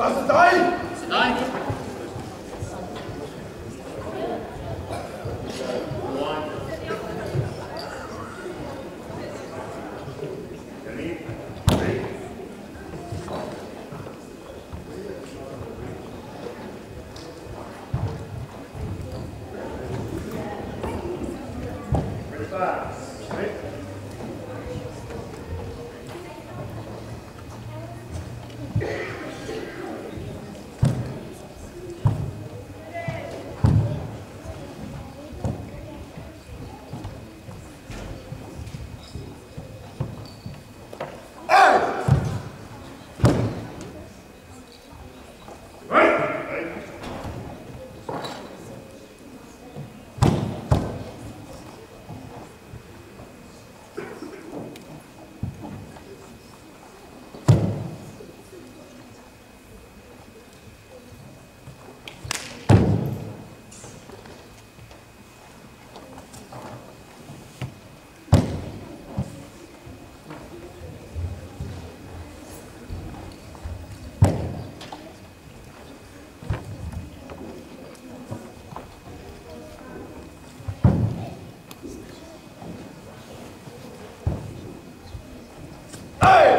Was ist dein? Nein. Right. Hey!